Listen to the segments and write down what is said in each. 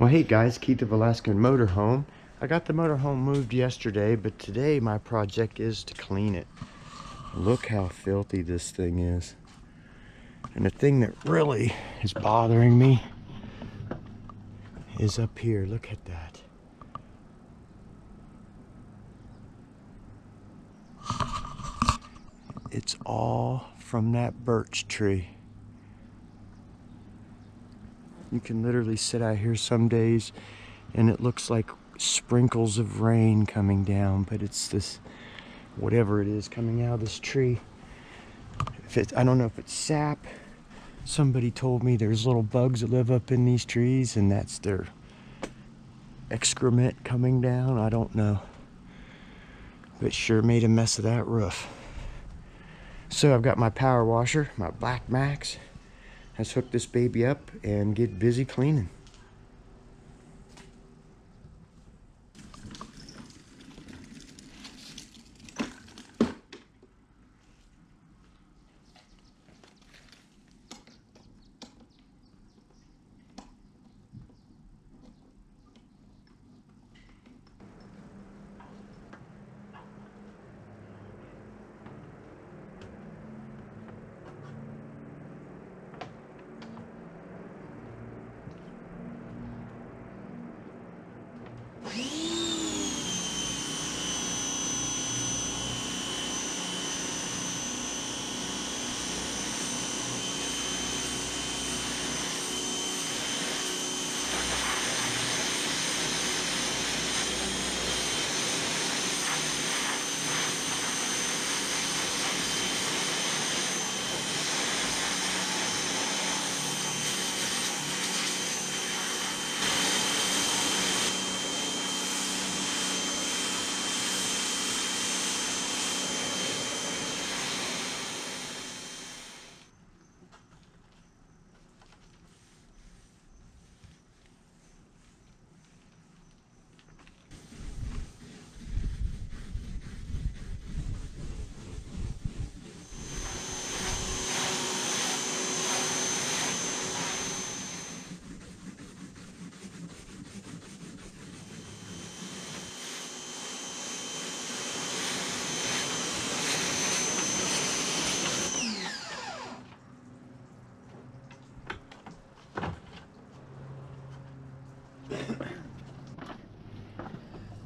Well, hey guys, Keith of Alaskan Motorhome. I got the motorhome moved yesterday, but today my project is to clean it. Look how filthy this thing is. And the thing that really is bothering me is up here. Look at that. It's all from that birch tree. You can literally sit out here some days and it looks like sprinkles of rain coming down, but it's this, whatever it is coming out of this tree. If it, I don't know if it's sap. Somebody told me there's little bugs that live up in these trees and that's their excrement coming down. I don't know. But sure made a mess of that roof. So I've got my power washer, my Black Max. Let's hook this baby up and get busy cleaning.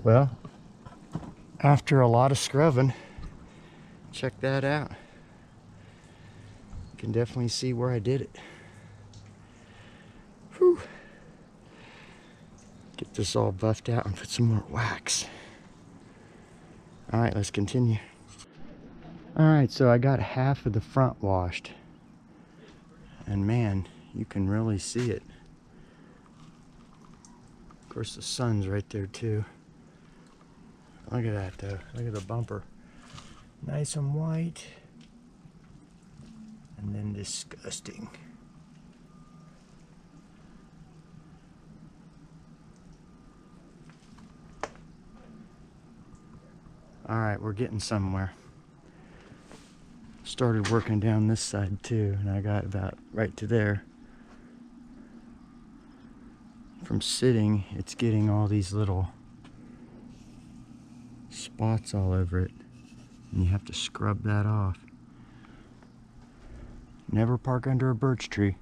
Well, after a lot of scrubbing, check that out. You can definitely see where I did it. Whew. Get this all buffed out and put some more wax. All right, let's continue. All right, so I got half of the front washed. And man, you can really see it. Of course, the sun's right there too. Look at that though. Look at the bumper. Nice and white. And then disgusting. All right, we're getting somewhere. Started working down this side too, and I got about right to there. From sitting, it's getting all these little spots all over it and you have to scrub that off. Never park under a birch tree.